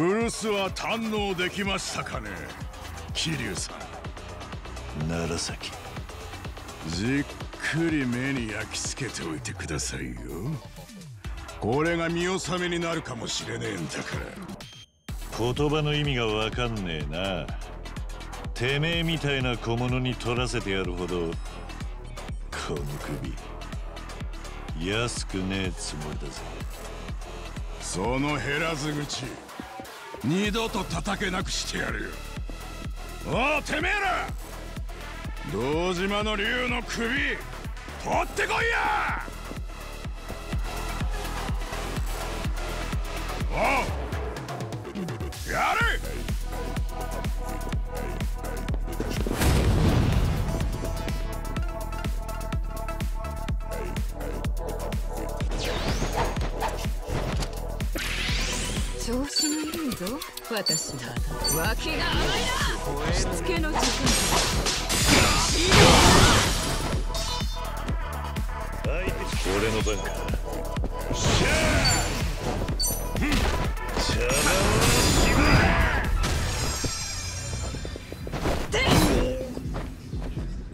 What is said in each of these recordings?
古巣は堪能できましたかね？桐生さん。楢崎。じっくり目に焼き付けておいてくださいよ。これが見納めになるかもしれねえんだから。言葉の意味がわかんねえな。てめえみたいな小物に取らせてやるほどこの首安くねえつもりだぜ。その減らず口二度と叩けなくしてやるよ。おうてめえら！堂島の竜の首取ってこいや！おうやれぞ私の脇が甘いなしつけの時間俺の番かしゃ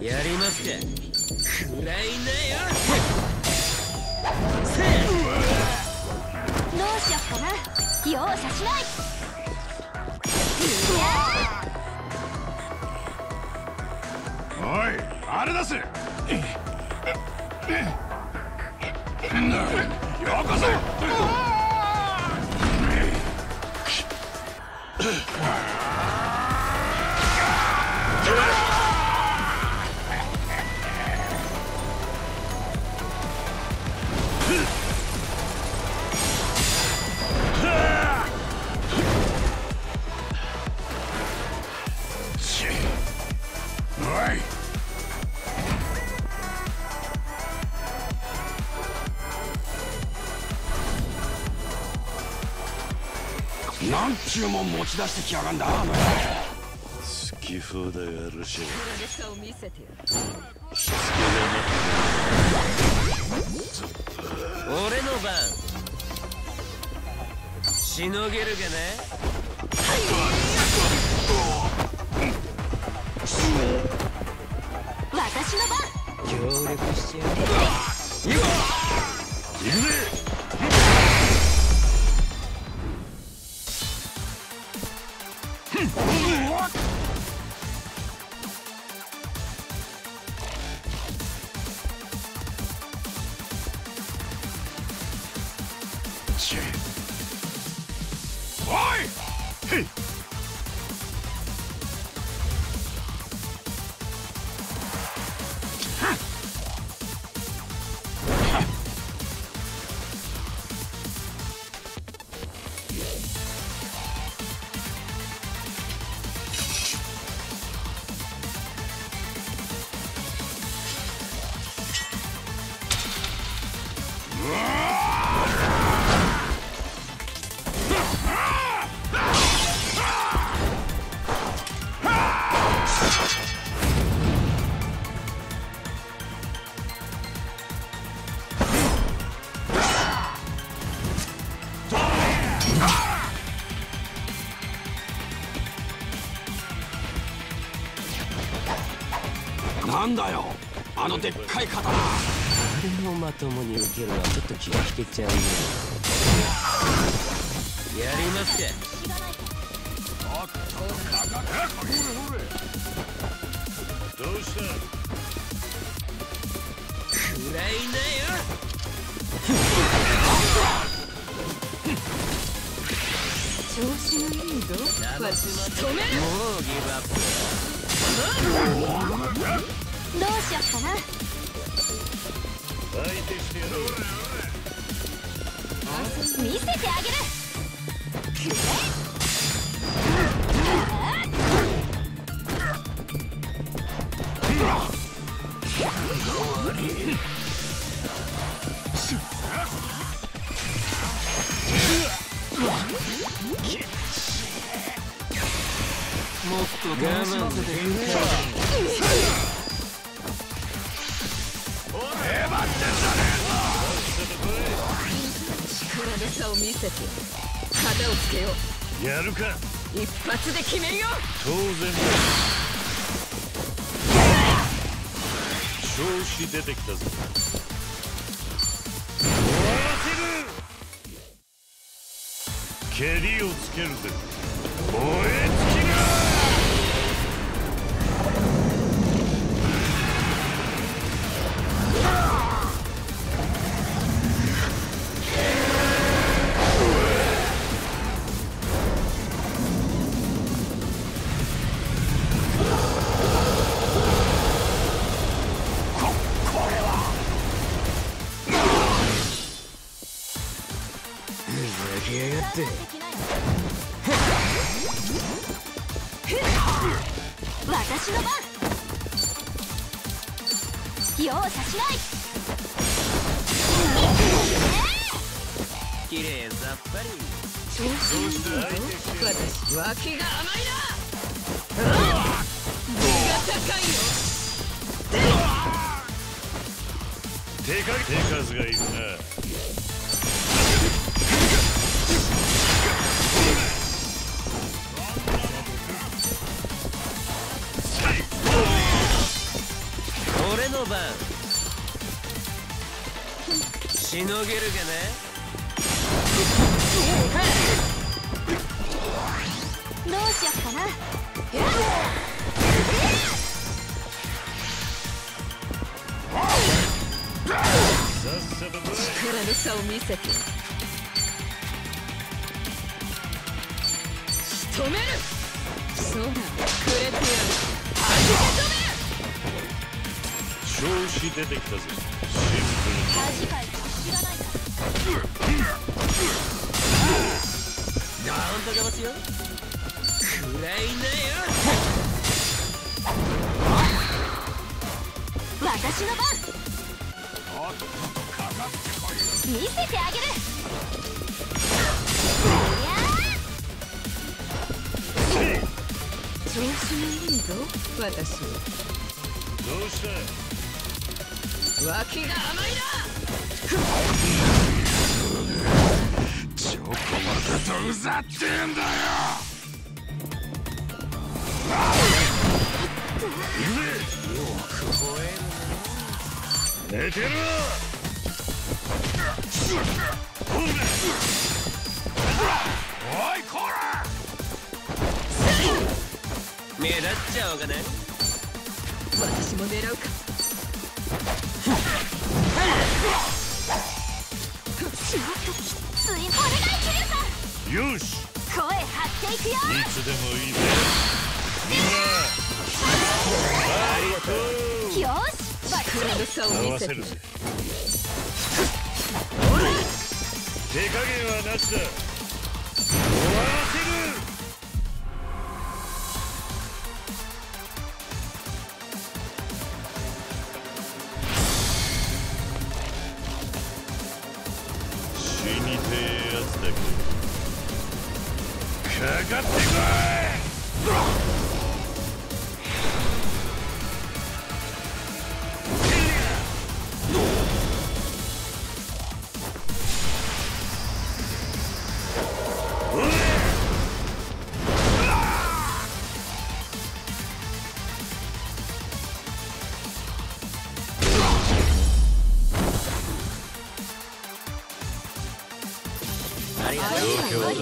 やりますか。くらいなよ。どうしよっかな。容赦しないおいあれ出せ。よこせなんちゅうもん持ち出してきやがんだ？好き放題あるし。俺の番。しのげるがね私の番。協力しちゃうちおい！へい。うわ！なんだよ。あのでっかい刀。あれもまともに受けるはちょっと気が引けちゃうねやりますかどうした？くらいなよ。調子がいいぞ。私止める。もうギブアップどうしよっかな。相手してやろう見せてあげる。くれもっと我慢せてくれ。せて旗をつけようやるか。一発で決めるよ当然だ。調子出てきたぞ。終わらせる。蹴りをつけるぜ。燃え尽きろふざけやがって私の番。容赦しない。綺麗さっぱり。私脇が甘いな。高いよ。手数がいるな番しのげるかな。どうしよっかな。力の差を見せて。仕留める。そうだ。くれてやる。調子出てきたぜ。シン恥かいて知らなんとかますよくらいなよ私の番見せてあげる調子のいいぞ。私プルどうした？脇が甘いチョコまたとうざってんだよ。寝てろおいこら。目立っちゃおうかな。な私も狙うかし。まったきついお願いキリュウよしさん声張っていくよいつでもいいぜ。みんなファイトよし。力の差を合見せてわせるぜ。手加減はなしだ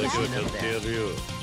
あ